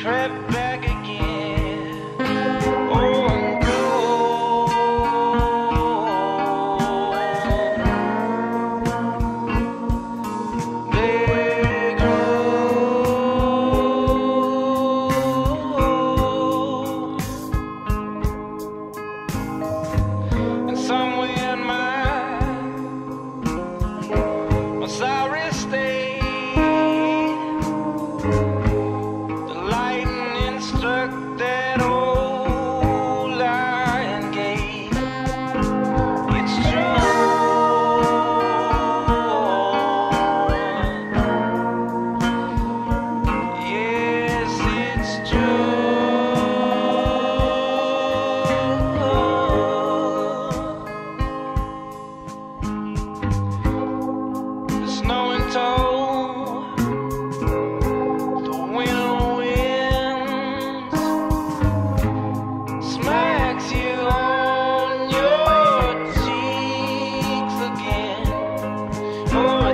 trip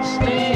stay.